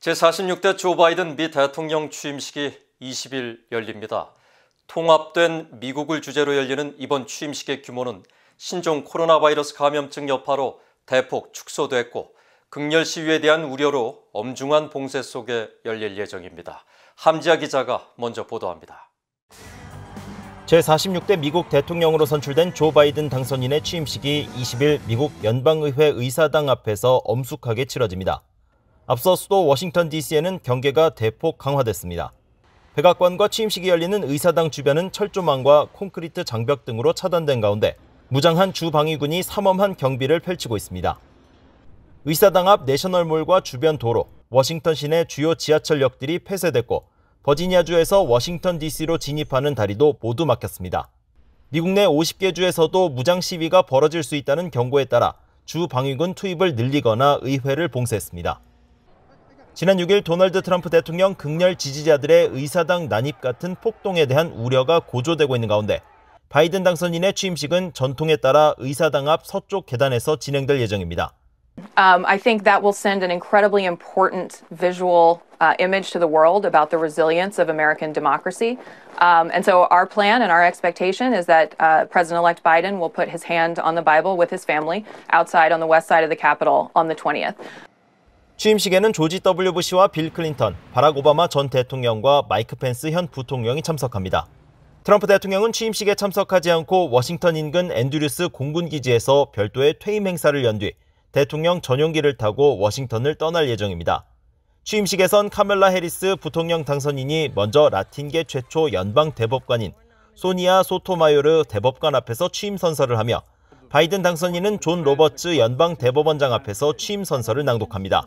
제46대 조 바이든 미 대통령 취임식이 20일 열립니다. 통합된 미국을 주제로 열리는 이번 취임식의 규모는 신종 코로나 바이러스 감염증 여파로 대폭 축소됐고 극렬 시위에 대한 우려로 엄중한 봉쇄 속에 열릴 예정입니다. 함지아 기자가 먼저 보도합니다. 제46대 미국 대통령으로 선출된 조 바이든 당선인의 취임식이 20일 미국 연방의회 의사당 앞에서 엄숙하게 치러집니다. 앞서 수도 워싱턴 DC에는 경계가 대폭 강화됐습니다. 백악관과 취임식이 열리는 의사당 주변은 철조망과 콘크리트 장벽 등으로 차단된 가운데 무장한 주방위군이 삼엄한 경비를 펼치고 있습니다. 의사당 앞 내셔널몰과 주변 도로, 워싱턴 시내 주요 지하철역들이 폐쇄됐고 버지니아주에서 워싱턴 DC로 진입하는 다리도 모두 막혔습니다. 미국 내 50개 주에서도 무장 시위가 벌어질 수 있다는 경고에 따라 주 방위군 투입을 늘리거나 의회를 봉쇄했습니다. 지난 6일 도널드 트럼프 대통령 극렬 지지자들의 의사당 난입 같은 폭동에 대한 우려가 고조되고 있는 가운데 바이든 당선인의 취임식은 전통에 따라 의사당 앞 서쪽 계단에서 진행될 예정입니다. Um, I think that will send an incredibly important visual uh, image to the world about the resilience of American democracy. Um, and so, our plan and our expectation is that uh, President elect Biden will put his hand on the Bible with his family outside on the west side of the Capitol on the 20th. 취임식에는 조지 W. 부시와 빌 클린턴, 바락 오바마 전 대통령과 마이크 펜스 현 부통령이 참석합니다. 트럼프 대통령은 취임식에 참석하지 않고 워싱턴 인근 앤드류스 공군기지에서 별도의 퇴임 행사를 연 뒤 대통령 전용기를 타고 워싱턴을 떠날 예정입니다. 취임식에선 카멜라 해리스 부통령 당선인이 먼저 라틴계 최초 연방 대법관인 소니아 소토마요르 대법관 앞에서 취임 선서를 하며 바이든 당선인은 존 로버츠 연방 대법원장 앞에서 취임 선서를 낭독합니다.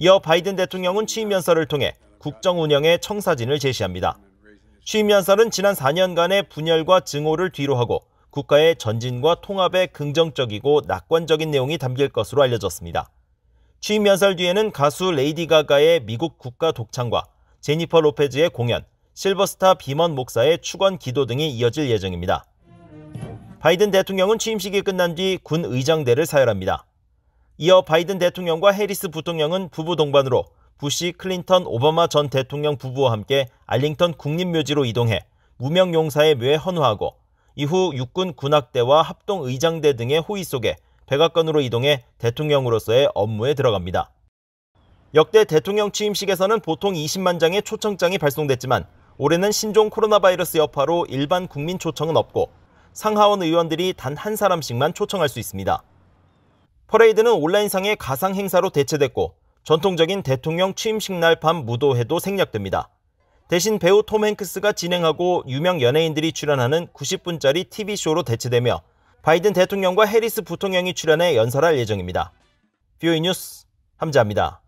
이어 바이든 대통령은 취임 연설을 통해 국정 운영의 청사진을 제시합니다. 취임 연설은 지난 4년간의 분열과 증오를 뒤로하고 국가의 전진과 통합에 긍정적이고 낙관적인 내용이 담길 것으로 알려졌습니다. 취임 연설 뒤에는 가수 레이디 가가의 미국 국가 독창과 제니퍼 로페즈의 공연, 실버스타 비먼 목사의 축원 기도 등이 이어질 예정입니다. 바이든 대통령은 취임식이 끝난 뒤 군 의장대를 사열합니다. 이어 바이든 대통령과 해리스 부통령은 부부 동반으로 부시, 클린턴, 오바마 전 대통령 부부와 함께 알링턴 국립묘지로 이동해 무명 용사의 묘에 헌화하고 이후 육군 군악대와 합동 의장대 등의 호의 속에 백악관으로 이동해 대통령으로서의 업무에 들어갑니다. 역대 대통령 취임식에서는 보통 20만 장의 초청장이 발송됐지만 올해는 신종 코로나 바이러스 여파로 일반 국민 초청은 없고 상하원 의원들이 단 한 사람씩만 초청할 수 있습니다. 퍼레이드는 온라인상의 가상 행사로 대체됐고 전통적인 대통령 취임식 날 밤 무도회도 생략됩니다. 대신 배우 톰 행크스가 진행하고 유명 연예인들이 출연하는 90분짜리 TV쇼로 대체되며 바이든 대통령과 해리스 부통령이 출연해 연설할 예정입니다. 뷰이 뉴스 함자입니다.